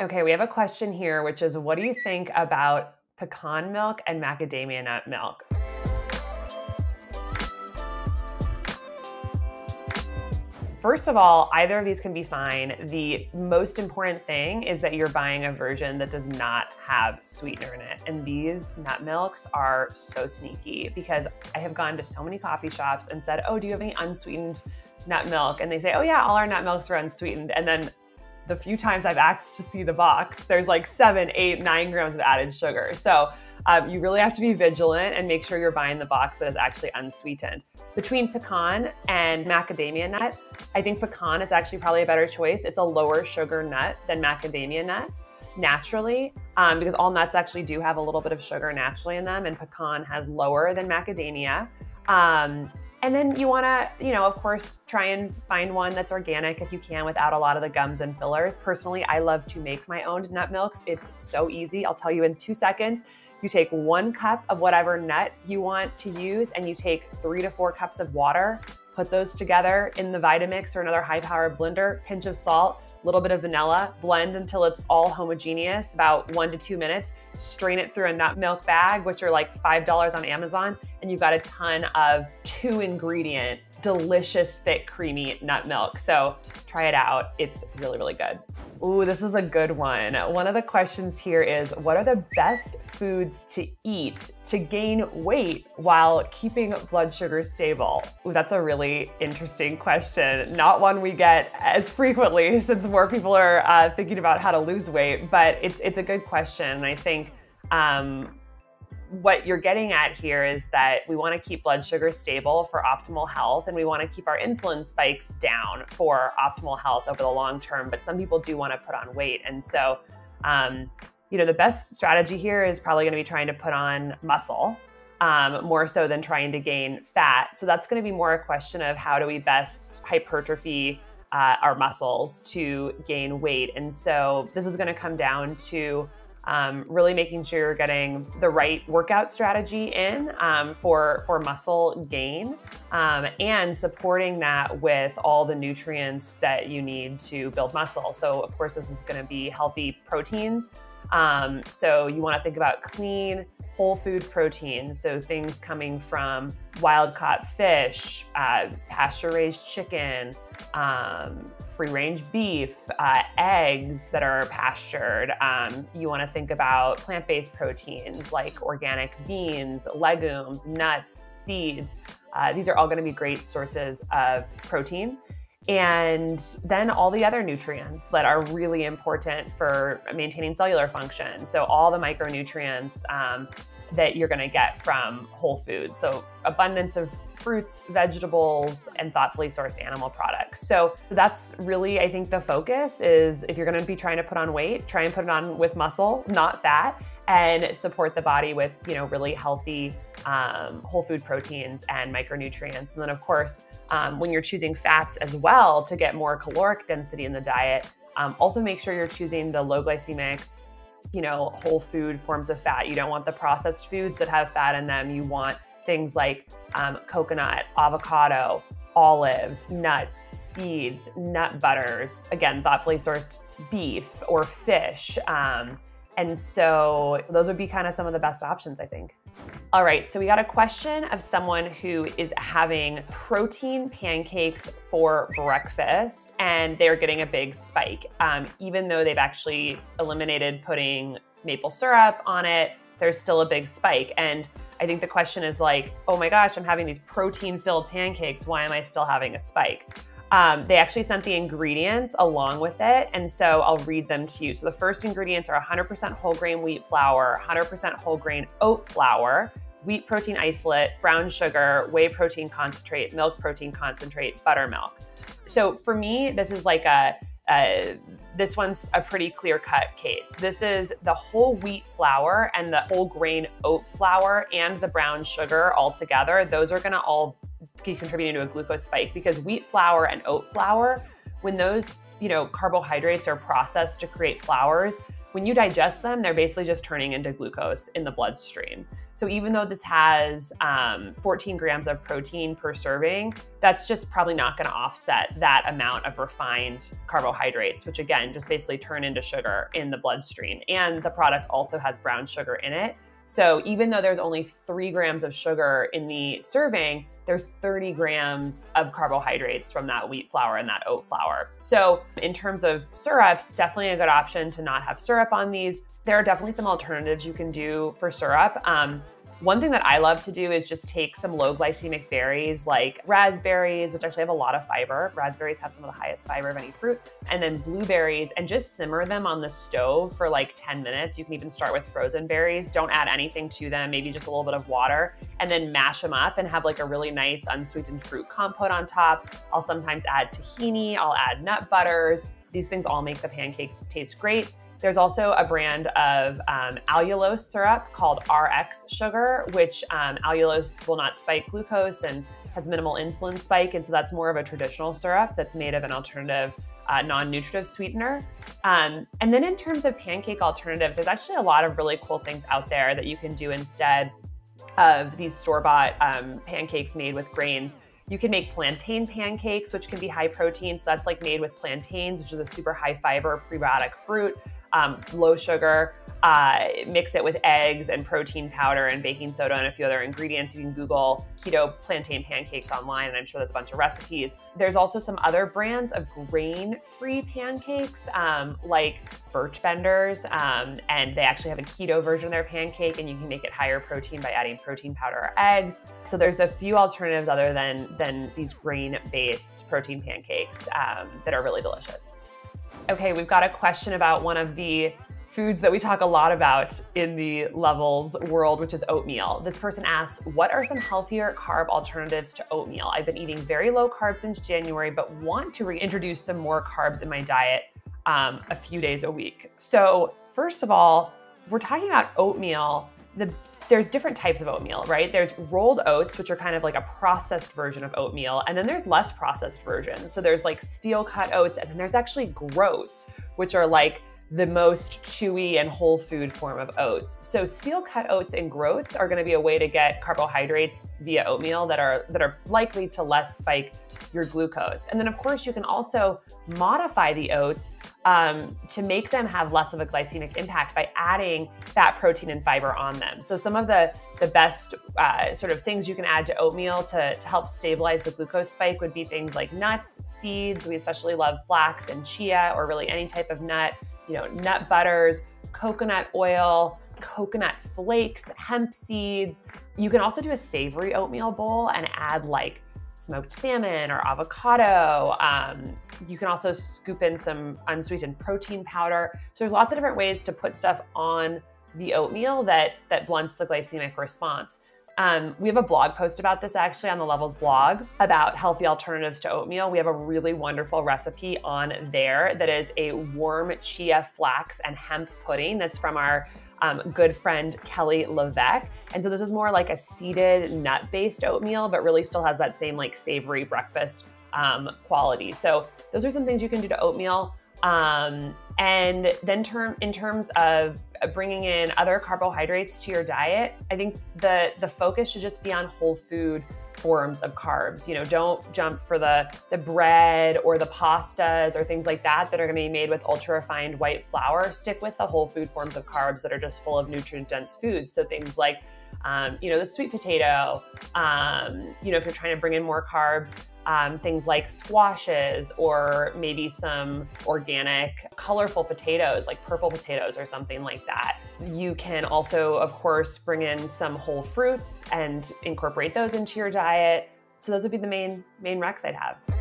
Okay, we have a question here, which is what do you think about pecan milk and macadamia nut milk? First of all, either of these can be fine. The most important thing is that you're buying a version that does not have sweetener in it. And these nut milks are so sneaky because I have gone to so many coffee shops and said, oh, do you have any unsweetened nut milk? And they say, oh yeah, all our nut milks are unsweetened. And then the few times I've asked to see the box, there's like seven, eight, nine grams of added sugar. So um, you really have to be vigilant and make sure you're buying the box that is actually unsweetened. Between pecan and macadamia nut, I think pecan is actually probably a better choice. It's a lower sugar nut than macadamia nuts naturally um, because all nuts actually do have a little bit of sugar naturally in them and pecan has lower than macadamia. Um, and then you want to, you know, of course, try and find one that's organic if you can without a lot of the gums and fillers. Personally, I love to make my own nut milks. It's so easy. I'll tell you in two seconds. You take one cup of whatever nut you want to use and you take three to four cups of water, put those together in the Vitamix or another high powered blender, pinch of salt, a little bit of vanilla, blend until it's all homogeneous, about one to two minutes, strain it through a nut milk bag, which are like $5 on Amazon, and you've got a ton of two ingredient, delicious, thick, creamy nut milk. So try it out. It's really, really good. Ooh, this is a good one. One of the questions here is what are the best foods to eat to gain weight while keeping blood sugar stable? Ooh, that's a really interesting question. Not one we get as frequently since more people are uh, thinking about how to lose weight, but it's, it's a good question. I think um, what you're getting at here is that we want to keep blood sugar stable for optimal health and we want to keep our insulin spikes down for optimal health over the long term. But some people do want to put on weight. And so, um, you know, the best strategy here is probably going to be trying to put on muscle um, more so than trying to gain fat. So that's going to be more a question of how do we best hypertrophy uh, our muscles to gain weight. And so this is going to come down to um, really making sure you're getting the right workout strategy in um, for, for muscle gain um, and supporting that with all the nutrients that you need to build muscle. So, of course, this is going to be healthy proteins. Um, so, you want to think about clean, whole food proteins. So, things coming from wild caught fish, uh, pasture raised chicken, um, free range beef, uh, eggs that are pastured. Um, you want to think about plant based proteins like organic beans, legumes, nuts, seeds. Uh, these are all going to be great sources of protein. And then all the other nutrients that are really important for maintaining cellular function. So, all the micronutrients um, that you're going to get from whole foods. So abundance of fruits, vegetables, and thoughtfully sourced animal products. So that's really, I think, the focus is if you're going to be trying to put on weight, try and put it on with muscle, not fat, and support the body with, you know, really healthy um, whole food proteins and micronutrients. And then, of course, um, when you're choosing fats as well to get more caloric density in the diet, um, also make sure you're choosing the low glycemic you know, whole food forms of fat. You don't want the processed foods that have fat in them. You want things like um, coconut, avocado, olives, nuts, seeds, nut butters, again, thoughtfully sourced beef or fish. Um, and so those would be kind of some of the best options, I think. All right, so we got a question of someone who is having protein pancakes for breakfast and they're getting a big spike. Um, even though they've actually eliminated putting maple syrup on it, there's still a big spike. And I think the question is like, oh my gosh, I'm having these protein filled pancakes. Why am I still having a spike? Um, they actually sent the ingredients along with it, and so I'll read them to you. So the first ingredients are 100% whole grain wheat flour, 100% whole grain oat flour, wheat protein isolate, brown sugar, whey protein concentrate, milk protein concentrate, buttermilk. So for me, this is like a, a this one's a pretty clear cut case. This is the whole wheat flour and the whole grain oat flour and the brown sugar all together. Those are gonna all contributing to a glucose spike because wheat flour and oat flour, when those you know carbohydrates are processed to create flours, when you digest them, they're basically just turning into glucose in the bloodstream. So even though this has um, 14 grams of protein per serving, that's just probably not going to offset that amount of refined carbohydrates, which again, just basically turn into sugar in the bloodstream. And the product also has brown sugar in it. So even though there's only three grams of sugar in the serving, there's 30 grams of carbohydrates from that wheat flour and that oat flour. So in terms of syrups, definitely a good option to not have syrup on these. There are definitely some alternatives you can do for syrup. Um, one thing that I love to do is just take some low glycemic berries like raspberries, which actually have a lot of fiber. Raspberries have some of the highest fiber of any fruit, and then blueberries and just simmer them on the stove for like 10 minutes. You can even start with frozen berries. Don't add anything to them, maybe just a little bit of water, and then mash them up and have like a really nice unsweetened fruit compote on top. I'll sometimes add tahini, I'll add nut butters. These things all make the pancakes taste great. There's also a brand of um, allulose syrup called RX Sugar, which um, allulose will not spike glucose and has minimal insulin spike. And so that's more of a traditional syrup that's made of an alternative uh, non-nutritive sweetener. Um, and then in terms of pancake alternatives, there's actually a lot of really cool things out there that you can do instead of these store-bought um, pancakes made with grains. You can make plantain pancakes, which can be high protein. So that's like made with plantains, which is a super high fiber prebiotic fruit um, low sugar, uh, mix it with eggs and protein powder and baking soda and a few other ingredients. You can Google keto plantain pancakes online, and I'm sure there's a bunch of recipes. There's also some other brands of grain-free pancakes, um, like Birch Benders, um, and they actually have a keto version of their pancake, and you can make it higher protein by adding protein powder or eggs. So there's a few alternatives other than than these grain-based protein pancakes um, that are really delicious. Okay, we've got a question about one of the foods that we talk a lot about in the levels world, which is oatmeal. This person asks, what are some healthier carb alternatives to oatmeal? I've been eating very low carbs since January, but want to reintroduce some more carbs in my diet um, a few days a week. So first of all, we're talking about oatmeal. The there's different types of oatmeal, right? There's rolled oats, which are kind of like a processed version of oatmeal, and then there's less processed versions. So there's like steel cut oats, and then there's actually groats, which are like the most chewy and whole food form of oats. So steel cut oats and groats are going to be a way to get carbohydrates via oatmeal that are that are likely to less spike your glucose. And then of course you can also modify the oats um, to make them have less of a glycemic impact by adding fat, protein, and fiber on them. So some of the the best uh, sort of things you can add to oatmeal to, to help stabilize the glucose spike would be things like nuts, seeds. We especially love flax and chia, or really any type of nut you know, nut butters, coconut oil, coconut flakes, hemp seeds. You can also do a savory oatmeal bowl and add like smoked salmon or avocado. Um, you can also scoop in some unsweetened protein powder. So there's lots of different ways to put stuff on the oatmeal that, that blunts the glycemic response. Um, we have a blog post about this actually on the Levels blog about healthy alternatives to oatmeal. We have a really wonderful recipe on there that is a warm chia flax and hemp pudding that's from our um, good friend Kelly LeVeque. And so this is more like a seeded nut-based oatmeal, but really still has that same like savory breakfast um, quality. So those are some things you can do to oatmeal. Um, and then term in terms of bringing in other carbohydrates to your diet, I think the the focus should just be on whole food forms of carbs. You know, don't jump for the the bread or the pastas or things like that that are going to be made with ultra refined white flour. Stick with the whole food forms of carbs that are just full of nutrient dense foods. So things like um, you know, the sweet potato, um, you know, if you're trying to bring in more carbs, um, things like squashes or maybe some organic, colorful potatoes like purple potatoes or something like that. You can also, of course, bring in some whole fruits and incorporate those into your diet. So those would be the main main recs I'd have.